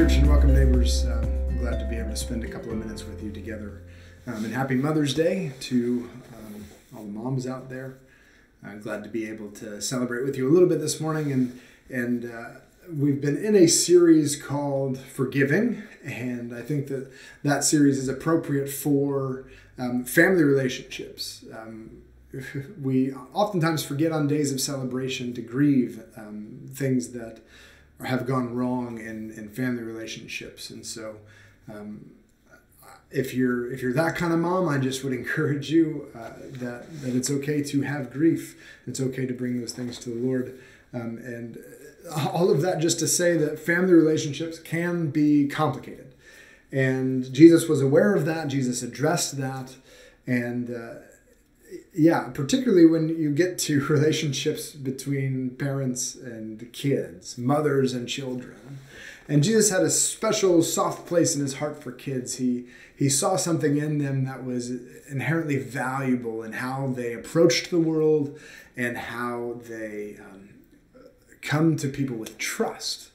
church, and welcome, neighbors. Um, I'm glad to be able to spend a couple of minutes with you together. Um, and happy Mother's Day to um, all the moms out there. I'm glad to be able to celebrate with you a little bit this morning. And, and uh, we've been in a series called Forgiving, and I think that that series is appropriate for um, family relationships. Um, we oftentimes forget on days of celebration to grieve um, things that have gone wrong in, in family relationships. And so, um, if you're if you're that kind of mom, I just would encourage you uh, that that it's okay to have grief. It's okay to bring those things to the Lord, um, and all of that just to say that family relationships can be complicated, and Jesus was aware of that. Jesus addressed that, and uh, yeah, particularly when you get to relationships between parents and kids, mothers and children. And Jesus had a special soft place in his heart for kids. He he saw something in them that was inherently valuable in how they approached the world and how they um, come to people with trust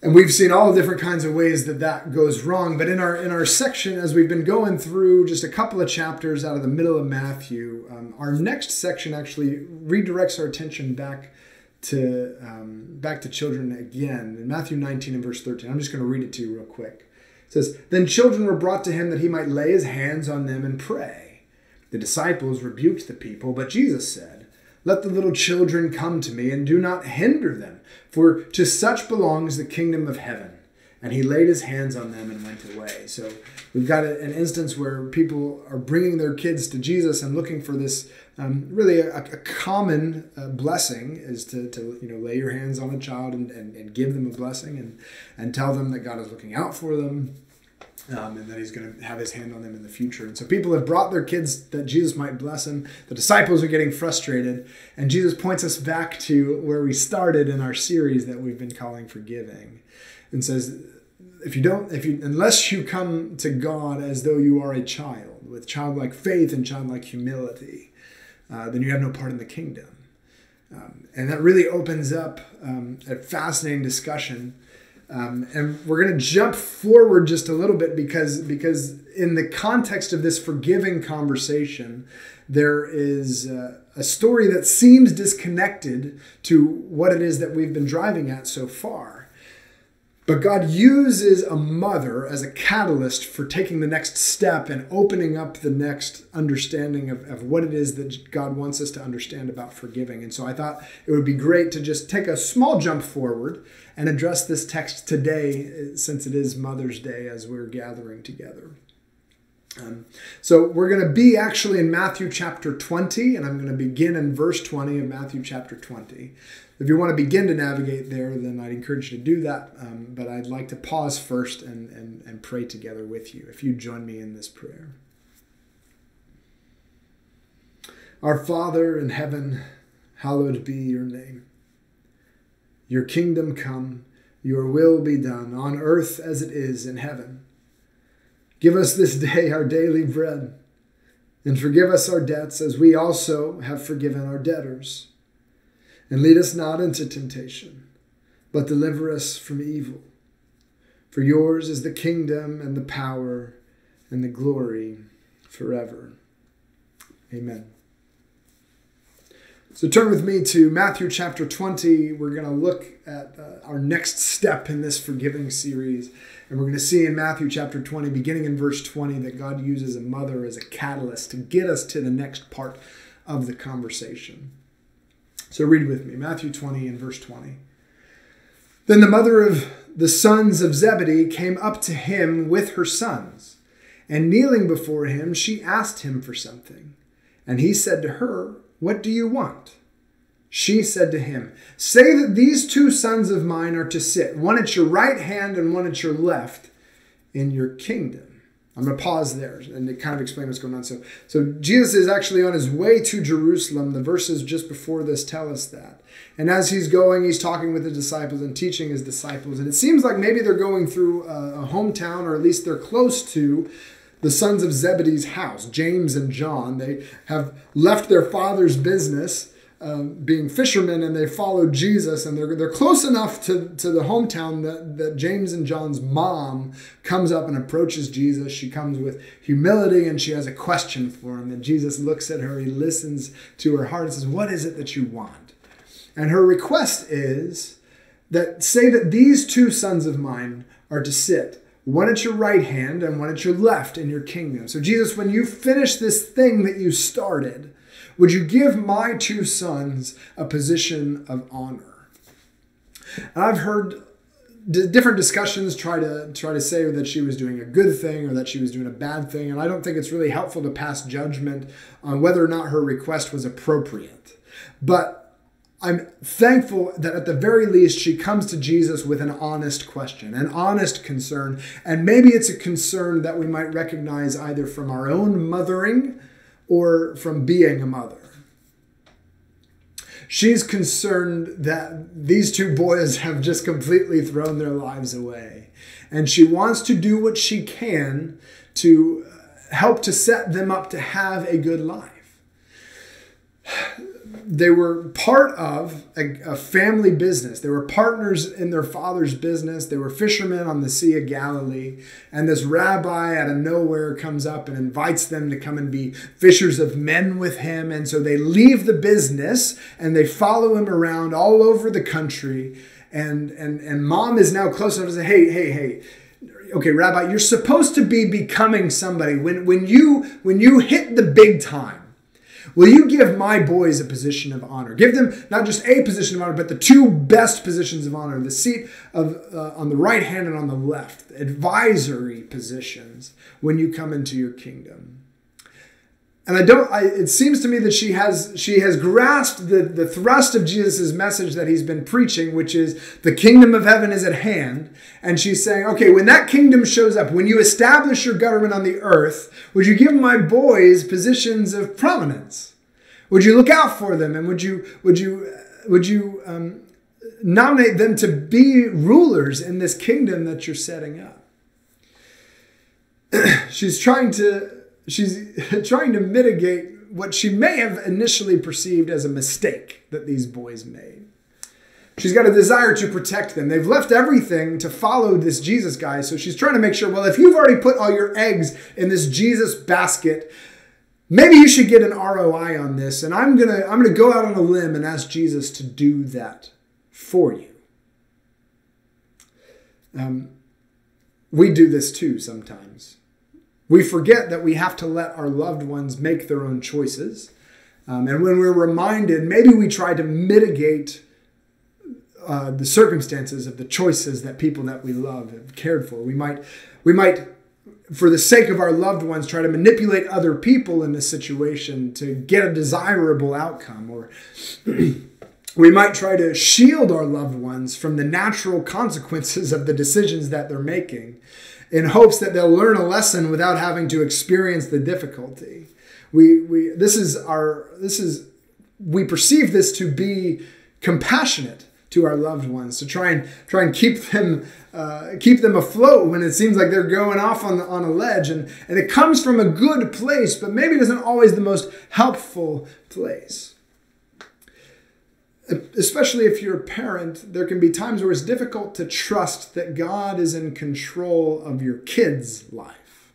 and we've seen all different kinds of ways that that goes wrong. But in our in our section as we've been going through just a couple of chapters out of the middle of matthew um, our next section actually redirects our attention back to um, back to children again. In matthew 19 and verse 13 i'm just going to read it to you real quick. It says then children were brought to him that he might lay his hands on them and pray. The disciples rebuked the people but jesus said let the little children come to me and do not hinder them for to such belongs the kingdom of heaven. And he laid his hands on them and went away. So we've got an instance where people are bringing their kids to Jesus and looking for this um, really a, a common uh, blessing is to, to you know lay your hands on a child and, and, and give them a blessing and, and tell them that God is looking out for them um, and that he's going to have his hand on them in the future. And so people have brought their kids that Jesus might bless them. The disciples are getting frustrated, and Jesus points us back to where we started in our series that we've been calling forgiving, and says, if you don't, if you unless you come to God as though you are a child with childlike faith and childlike humility, uh, then you have no part in the kingdom. Um, and that really opens up um, a fascinating discussion um, and we're going to jump forward just a little bit because because in the context of this forgiving conversation, there is uh, a story that seems disconnected to what it is that we've been driving at so far. But God uses a mother as a catalyst for taking the next step and opening up the next understanding of, of what it is that God wants us to understand about forgiving. And so I thought it would be great to just take a small jump forward and address this text today, uh, since it is Mother's Day as we're gathering together. Um, so we're going to be actually in Matthew chapter 20, and I'm going to begin in verse 20 of Matthew chapter 20. If you want to begin to navigate there, then I'd encourage you to do that. Um, but I'd like to pause first and, and, and pray together with you. If you join me in this prayer. Our Father in heaven, hallowed be your name. Your kingdom come, your will be done, on earth as it is in heaven. Give us this day our daily bread, and forgive us our debts as we also have forgiven our debtors and lead us not into temptation, but deliver us from evil. For yours is the kingdom and the power and the glory forever. Amen. So turn with me to Matthew chapter 20. We're going to look at uh, our next step in this forgiving series. And we're going to see in Matthew chapter 20, beginning in verse 20, that God uses a mother as a catalyst to get us to the next part of the conversation. So read with me Matthew 20 and verse 20. Then the mother of the sons of Zebedee came up to him with her sons, and kneeling before him, she asked him for something. And he said to her, What do you want? She said to him, Say that these two sons of mine are to sit, one at your right hand and one at your left, in your kingdom. I'm going to pause there and kind of explain what's going on. So, so Jesus is actually on his way to Jerusalem. The verses just before this tell us that. And as he's going, he's talking with the disciples and teaching his disciples. And it seems like maybe they're going through a, a hometown, or at least they're close to the sons of Zebedee's house, James and John. They have left their father's business um, being fishermen and they follow Jesus and they're, they're close enough to, to the hometown that, that James and John's mom comes up and approaches Jesus. She comes with humility and she has a question for him. And Jesus looks at her, he listens to her heart and says, What is it that you want? And her request is that say that these two sons of mine are to sit one at your right hand and one at your left in your kingdom. So, Jesus, when you finish this thing that you started, would you give my two sons a position of honor? And I've heard different discussions try to try to say that she was doing a good thing or that she was doing a bad thing and i don't think it's really helpful to pass judgment on whether or not her request was appropriate but i'm thankful that at the very least she comes to jesus with an honest question an honest concern and maybe it's a concern that we might recognize either from our own mothering or from being a mother. She's concerned that these two boys have just completely thrown their lives away. And she wants to do what she can to help to set them up to have a good life they were part of a, a, family business. They were partners in their father's business. They were fishermen on the Sea of Galilee. And this rabbi out of nowhere comes up and invites them to come and be fishers of men with him. And so they leave the business and they follow him around all over the country. And, and, and mom is now close enough to say, hey, hey, hey, okay rabbi you're supposed to be becoming somebody when when you when you hit the big time Will you give my boys a position of honor? Give them not just a position of honor, but the two best positions of honor the seat of, uh, on the right hand and on the left, advisory positions when you come into your kingdom. And I don't. I, it seems to me that she has she has grasped the, the thrust of Jesus' message that he's been preaching, which is the kingdom of heaven is at hand. And she's saying, okay, when that kingdom shows up, when you establish your government on the earth, would you give my boys positions of prominence? Would you look out for them, and would you would you would you um, nominate them to be rulers in this kingdom that you're setting up? she's trying to she's trying to mitigate what she may have initially perceived as a mistake that these boys made. She's got a desire to protect them. They've left everything to follow this Jesus guy. So she's trying to make sure, well, if you've already put all your eggs in this Jesus basket, maybe you should get an ROI on this. And I'm going to I'm going to go out on a limb and ask Jesus to do that for you. Um, we do this too sometimes. We forget that we have to let our loved ones make their own choices. Um, and when we're reminded, maybe we try to mitigate uh, the circumstances of the choices that people that we love have cared for. We might, we might, for the sake of our loved ones, try to manipulate other people in a situation to get a desirable outcome. Or we might try to shield our loved ones from the natural consequences of the decisions that they're making in hopes that they'll learn a lesson without having to experience the difficulty. We, we, this is our, this is, we perceive this to be compassionate to our loved ones to try and try and keep them uh, keep them afloat when it seems like they're going off on, the, on a ledge and, and it comes from a good place but maybe it isn't always the most helpful place especially if you're a parent, there can be times where it's difficult to trust that God is in control of your kid's life.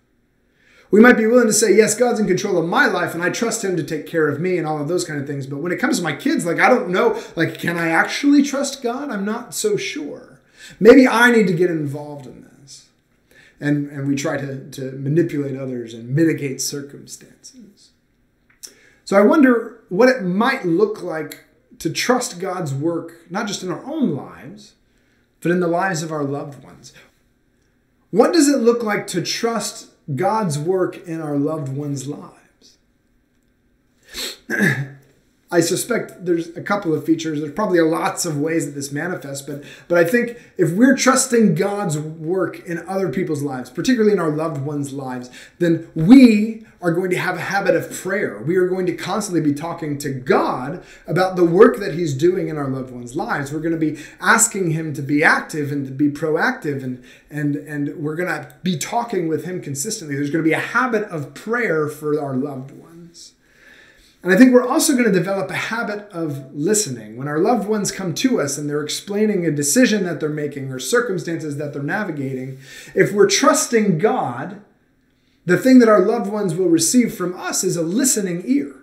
We might be willing to say, yes, God's in control of my life and I trust him to take care of me and all of those kind of things. But when it comes to my kids, like, I don't know, like, can I actually trust God? I'm not so sure. Maybe I need to get involved in this. And, and we try to, to manipulate others and mitigate circumstances. So I wonder what it might look like to trust God's work, not just in our own lives, but in the lives of our loved ones. What does it look like to trust God's work in our loved ones' lives? I suspect there's a couple of features. There's probably lots of ways that this manifests, but but I think if we're trusting God's work in other people's lives, particularly in our loved ones' lives, then we are going to have a habit of prayer. We are going to constantly be talking to God about the work that He's doing in our loved ones' lives. We're going to be asking Him to be active and to be proactive, and and and we're going to be talking with Him consistently. There's going to be a habit of prayer for our loved ones. And I think we're also going to develop a habit of listening. When our loved ones come to us and they're explaining a decision that they're making or circumstances that they're navigating, if we're trusting God, the thing that our loved ones will receive from us is a listening ear.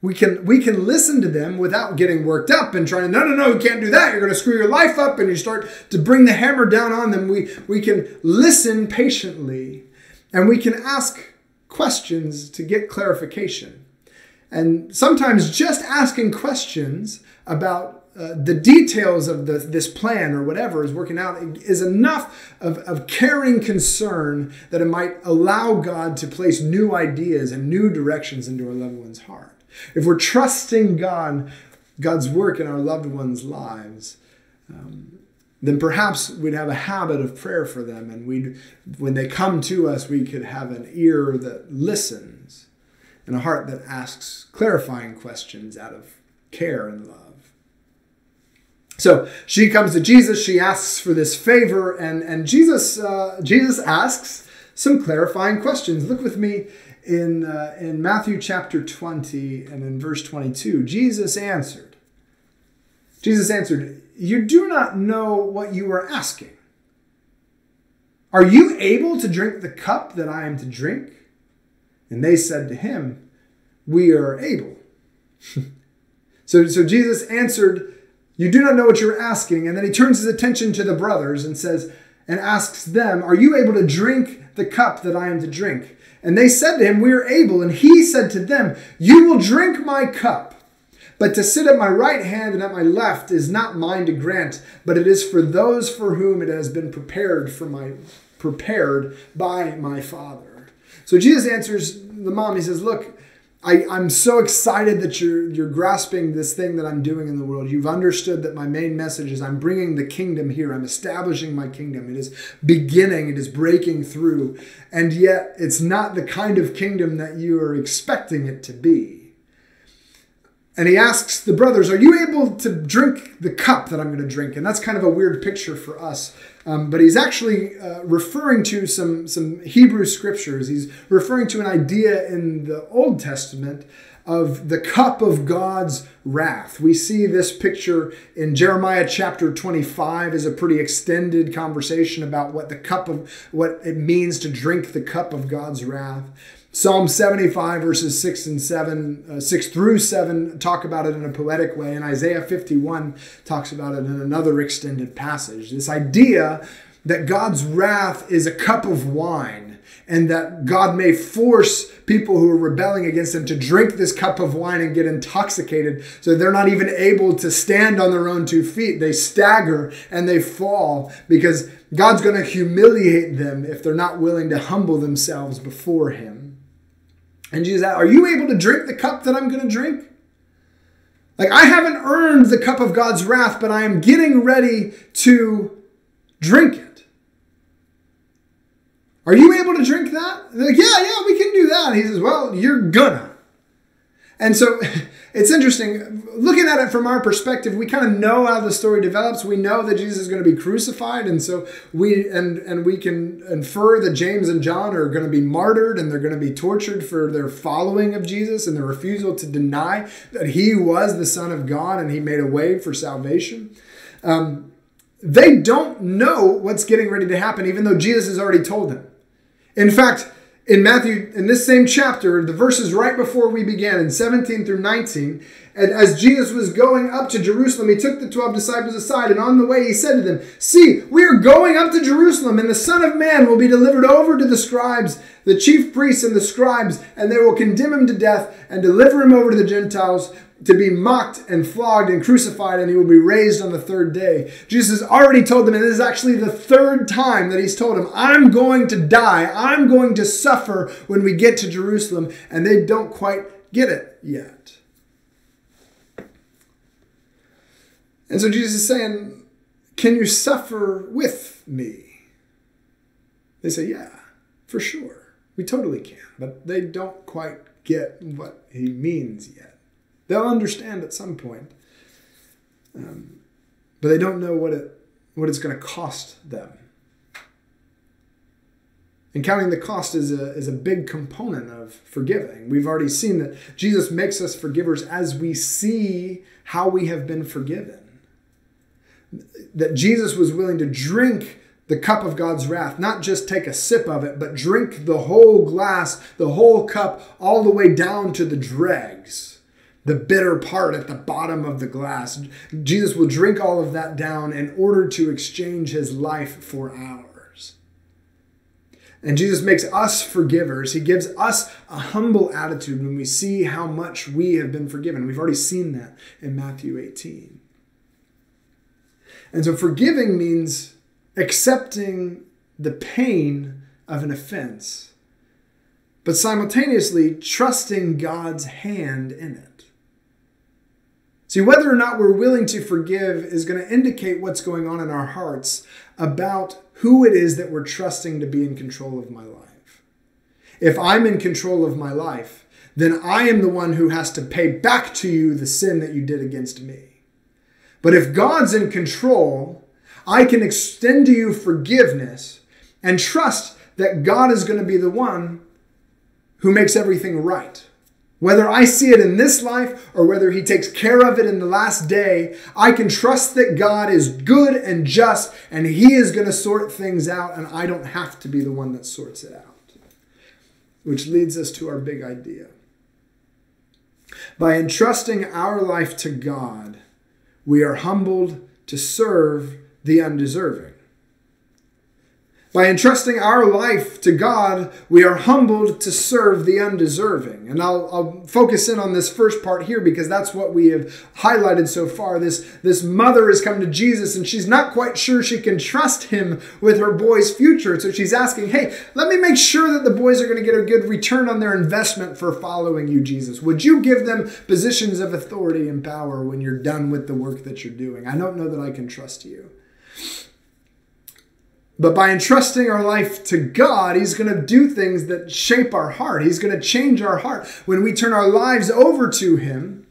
We can we can listen to them without getting worked up and trying no no no you can't do that you're going to screw your life up and you start to bring the hammer down on them. We we can listen patiently and we can ask questions to get clarification. And sometimes just asking questions about uh, the details of the, this plan or whatever is working out is enough of, of caring concern that it might allow God to place new ideas and new directions into our loved one's heart. If we're trusting God, God's work in our loved ones' lives, um, then perhaps we'd have a habit of prayer for them, and we'd, when they come to us, we could have an ear that listens and a heart that asks clarifying questions out of care and love. So she comes to Jesus. She asks for this favor, and and Jesus uh, Jesus asks some clarifying questions. Look with me in uh, in Matthew chapter twenty and in verse twenty two. Jesus answered. Jesus answered, "You do not know what you are asking. Are you able to drink the cup that I am to drink?" And they said to him, We are able. so, so Jesus answered, You do not know what you're asking. And then he turns his attention to the brothers and says, and asks them, Are you able to drink the cup that I am to drink? And they said to him, We are able. And he said to them, You will drink my cup. But to sit at my right hand and at my left is not mine to grant, but it is for those for whom it has been prepared for my prepared by my Father. So Jesus answers the mom. He says, Look, I, I'm so excited that you're you're grasping this thing that I'm doing in the world. You've understood that my main message is I'm bringing the kingdom here. I'm establishing my kingdom. It is beginning. It is breaking through, and yet it's not the kind of kingdom that you are expecting it to be. And he asks the brothers, Are you able to drink the cup that I'm going to drink? And that's kind of a weird picture for us. Um, but he's actually uh, referring to some, some Hebrew scriptures. He's referring to an idea in the Old Testament of the cup of God's wrath. We see this picture in Jeremiah chapter 25 is a pretty extended conversation about what the cup of what it means to drink the cup of God's wrath. Psalm 75, verses 6 and 7, uh, 6 through 7 talk about it in a poetic way, and Isaiah 51 talks about it in another extended passage. This idea that God's wrath is a cup of wine, and that God may force people who are rebelling against Him to drink this cup of wine and get intoxicated so they're not even able to stand on their own two feet. They stagger and they fall because God's going to humiliate them if they're not willing to humble themselves before Him. And Jesus asked, Are you able to drink the cup that I'm going to drink? Like, I haven't earned the cup of God's wrath, but I am getting ready to drink it. Are you able to drink that? They're like, yeah, yeah, we can do that. And he says, Well, you're gonna. And so it's interesting looking at it from our perspective. We kind of know how the story develops. We know that Jesus is going to be crucified, and so we and and we can infer that James and John are going to be martyred and they're going to be tortured for their following of Jesus and their refusal to deny that he was the Son of God and he made a way for salvation. Um, they don't know what's getting ready to happen, even though Jesus has already told them. In fact, in Matthew, in this same chapter, the verses right before we began, in 17 through 19, and as Jesus was going up to Jerusalem, he took the 12 disciples aside, and on the way he said to them, See, we are going up to Jerusalem, and the Son of Man will be delivered over to the scribes, the chief priests and the scribes, and they will condemn him to death and deliver him over to the Gentiles to be mocked and flogged and crucified, and he will be raised on the third day. Jesus has already told them, and this is actually the third time that he's told them, I'm going to die, I'm going to suffer when we get to Jerusalem, and they don't quite get it yet. And so Jesus is saying, Can you suffer with me? They say, Yeah, for sure. We totally can. But they don't quite get what he means yet. They'll understand at some point, um, but they don't know what it what it's going to cost them. And counting the cost is a, is a big component of forgiving. We've already seen that Jesus makes us forgivers as we see how we have been forgiven. That Jesus was willing to drink the cup of God's wrath, not just take a sip of it, but drink the whole glass, the whole cup, all the way down to the dregs, the bitter part at the bottom of the glass. Jesus will drink all of that down in order to exchange his life for ours. And Jesus makes us forgivers. He gives us a humble attitude when we see how much we have been forgiven. We've already seen that in Matthew 18. And so forgiving means accepting the pain of an offense, but simultaneously trusting God's hand in it. See, whether or not we're willing to forgive is going to indicate what's going on in our hearts about who it is that we're trusting to be in control of my life. If I'm in control of my life, then I am the one who has to pay back to you the sin that you did against me. But if God's in control, I can extend to you forgiveness and trust that God is going to be the one who makes everything right. Whether I see it in this life or whether He takes care of it in the last day, I can trust that God is good and just and He is going to sort things out and I don't have to be the one that sorts it out. Which leads us to our big idea. By entrusting our life to God, we are humbled to serve the undeserving. By entrusting our life to God, we are humbled to serve the undeserving. And I'll, I'll, focus in on this first part here because that's what we have highlighted so far. This, this mother has come to Jesus and she's not quite sure she can trust him with her boy's future. So she's asking, hey, let me make sure that the boys are going to get a good return on their investment for following you, Jesus. Would you give them positions of authority and power when you're done with the work that you're doing? I don't know that I can trust you. But by entrusting our life to God, He's going to do things that shape our heart. He's going to change our heart. When we turn our lives over to Him,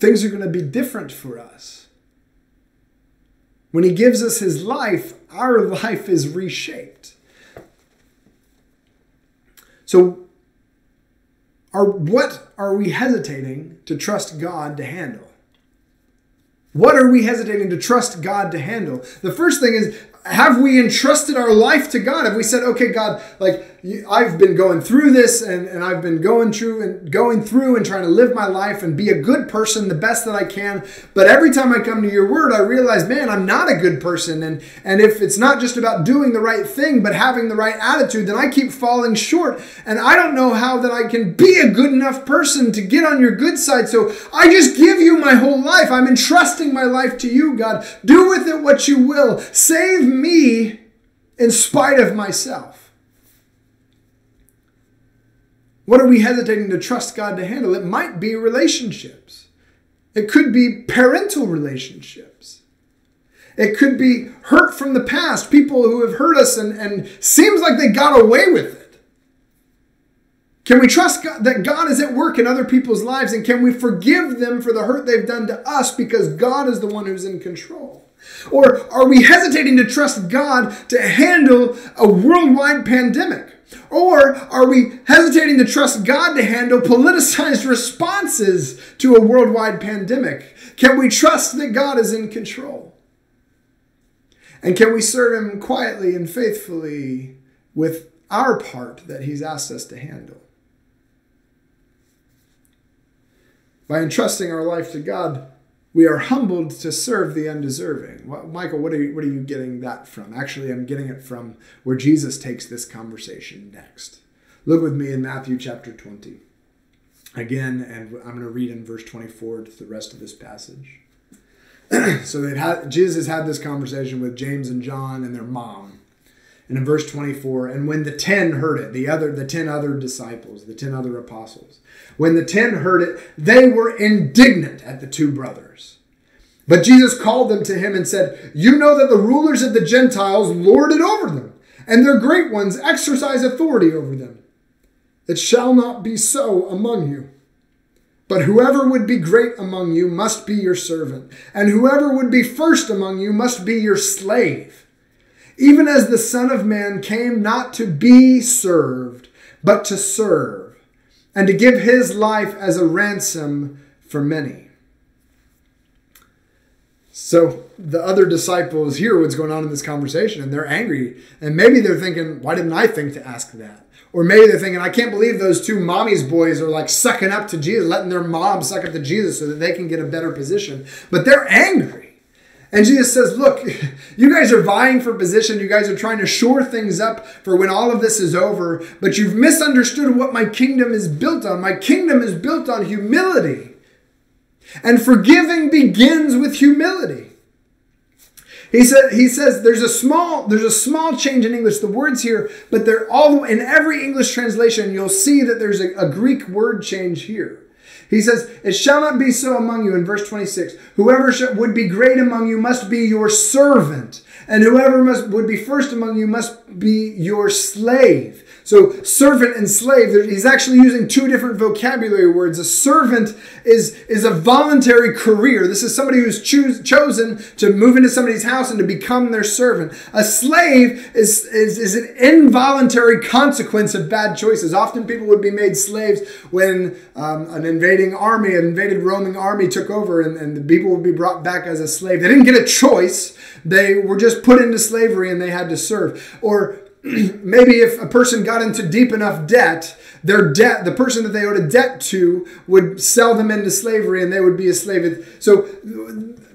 things are going to be different for us. When He gives us His life, our life is reshaped. So, are, what are we hesitating to trust God to handle? What are we hesitating to trust God to handle? The first thing is have we entrusted our life to God? Have we said, okay, God, like I've been going through this and, and I've been going through and going through and trying to live my life and be a good person the best that I can. But every time I come to your word, I realize, man, I'm not a good person. And, and if it's not just about doing the right thing, but having the right attitude, then I keep falling short. And I don't know how that I can be a good enough person to get on your good side. So I just give you my whole life. I'm entrusting my life to you, God. Do with it what you will. Save me in spite of myself. What are we hesitating to trust God to handle? It might be relationships. It could be parental relationships. It could be hurt from the past, people who have hurt us and, and seems like they got away with it. Can we trust God, that God is at work in other people's lives and can we forgive them for the hurt they've done to us because God is the one who's in control? Or are we hesitating to trust God to handle a worldwide pandemic? Or are we hesitating to trust God to handle politicized responses to a worldwide pandemic? Can we trust that God is in control? And can we serve Him quietly and faithfully with our part that He's asked us to handle? By entrusting our life to God, we are humbled to serve the undeserving. Michael, what are you, what are you getting that from? Actually, I'm getting it from where Jesus takes this conversation next. Look with me in Matthew chapter 20. Again, and I'm going to read in verse 24 to the rest of this passage. so they've had Jesus had this conversation with James and John and their mom. And in verse 24, and when the ten heard it, the other the ten other disciples, the ten other apostles, when the ten heard it, they were indignant at the two brothers. But Jesus called them to him and said, You know that the rulers of the Gentiles lord it over them, and their great ones exercise authority over them. It shall not be so among you. But whoever would be great among you must be your servant, and whoever would be first among you must be your slave even as the Son of Man came not to be served, but to serve, and to give his life as a ransom for many. So the other disciples hear what's going on in this conversation and they're angry. And maybe they're thinking, why didn't I think to ask that? Or maybe they're thinking, I can't believe those two mommy's boys are like sucking up to Jesus, letting their mom suck up to Jesus so that they can get a better position. But they're angry. And Jesus says, Look, you guys are vying for position. You guys are trying to shore things up for when all of this is over, but you've misunderstood what my kingdom is built on. My kingdom is built on humility. And forgiving begins with humility. He said he says there's a small there's a small change in English the words here but they're all in every English translation you'll see that there's a, a Greek word change here. He says, It shall not be so among you in verse 26. Whoever would be great among you must be your servant, and whoever must, would be first among you must be your slave. So, servant and slave, he's actually using two different vocabulary words. A servant is, is a voluntary career. This is somebody who's choose, chosen to move into somebody's house and to become their servant. A slave is, is, is an involuntary consequence of bad choices. Often people would be made slaves when um, an invading army, an invaded Roman army took over and, and the people would be brought back as a slave. They didn't get a choice. They were just put into slavery and they had to serve. Or maybe if a person got into deep enough debt, their debt, the person that they owed a debt to, would sell them into slavery and they would be a slave. So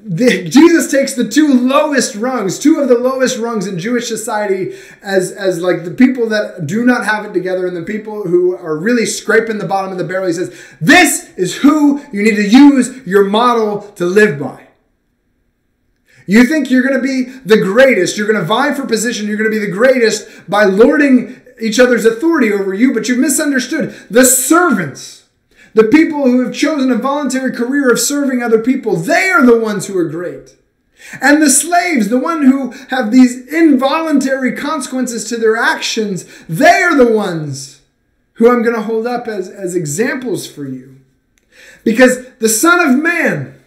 the, Jesus takes the two lowest rungs, two of the lowest rungs in Jewish society, as, as like the people that do not have it together and the people who are really scraping the bottom of the barrel. He says, This is who you need to use your model to live by. You think you're going to be the greatest, you're going to vie for position, you're going to be the greatest by lording each other's authority over you, but you've misunderstood. The servants, the people who have chosen a voluntary career of serving other people, they are the ones who are great. And the slaves, the one who have these involuntary consequences to their actions, they are the ones who I'm going to hold up as, as examples for you. Because the Son of Man,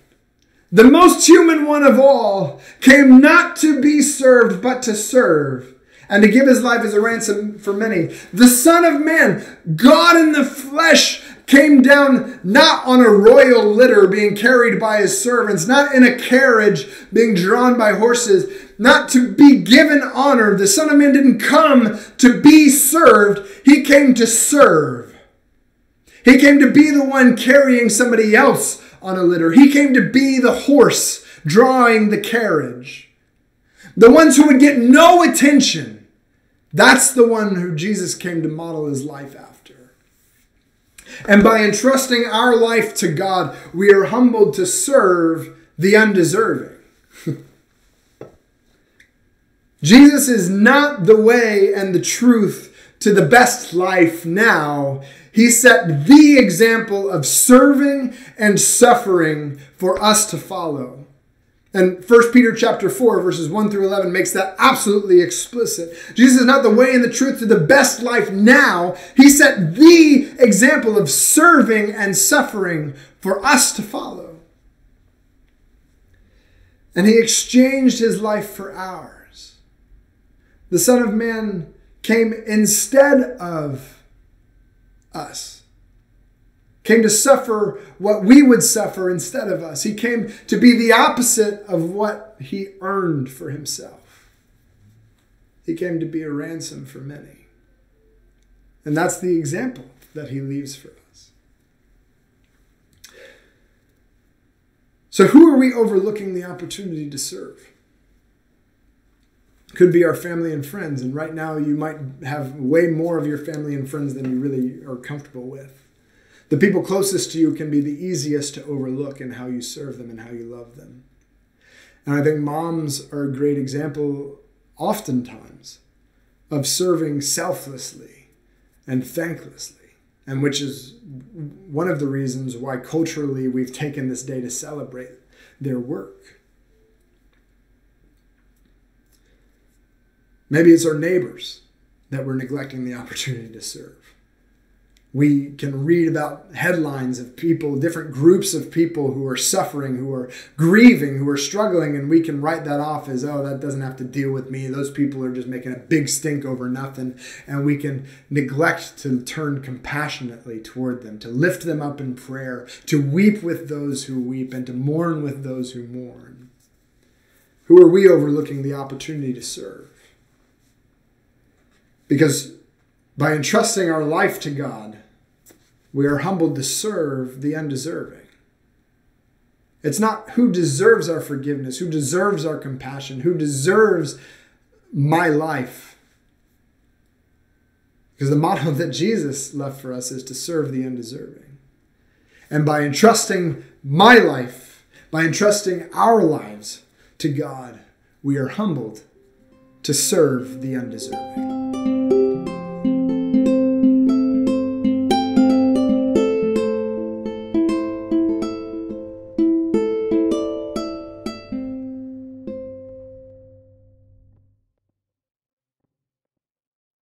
the most human one of all, came not to be served, but to serve, and to give his life as a ransom for many. The Son of Man, God in the flesh, came down not on a royal litter being carried by his servants, not in a carriage being drawn by horses, not to be given honor. The Son of Man didn't come to be served, he came to serve. He came to be the one carrying somebody else on a litter. He came to be the horse drawing the carriage. The ones who would get no attention. That's the one who Jesus came to model his life after. And by entrusting our life to God, we are humbled to serve the undeserving. Jesus is not the way and the truth to the best life now. He set the example of serving and suffering for us to follow. And 1 Peter chapter 4 verses 1 through 11 makes that absolutely explicit. Jesus is not the way and the truth to the best life now. He set the example of serving and suffering for us to follow. And he exchanged his life for ours. The Son of Man came instead of us. Came to suffer what we would suffer instead of us. He came to be the opposite of what he earned for himself. He came to be a ransom for many. And that's the example that he leaves for us. So, who are we overlooking the opportunity to serve? Could be our family and friends. And right now, you might have way more of your family and friends than you really are comfortable with. The people closest to you can be the easiest to overlook in how you serve them and how you love them. And I think moms are a great example, oftentimes, of serving selflessly and thanklessly, and which is one of the reasons why culturally we've taken this day to celebrate their work. Maybe it's our neighbors that we're neglecting the opportunity to serve. We can read about headlines of people, different groups of people who are suffering, who are grieving, who are struggling, and we can write that off as, oh, that doesn't have to deal with me. Those people are just making a big stink over nothing. And we can neglect to turn compassionately toward them, to lift them up in prayer, to weep with those who weep, and to mourn with those who mourn. Who are we overlooking the opportunity to serve? Because by entrusting our life to God, we are humbled to serve the undeserving. It's not who deserves our forgiveness, who deserves our compassion, who deserves my life. Because the motto that Jesus left for us is to serve the undeserving. And by entrusting my life, by entrusting our lives to God, we are humbled to serve the undeserving.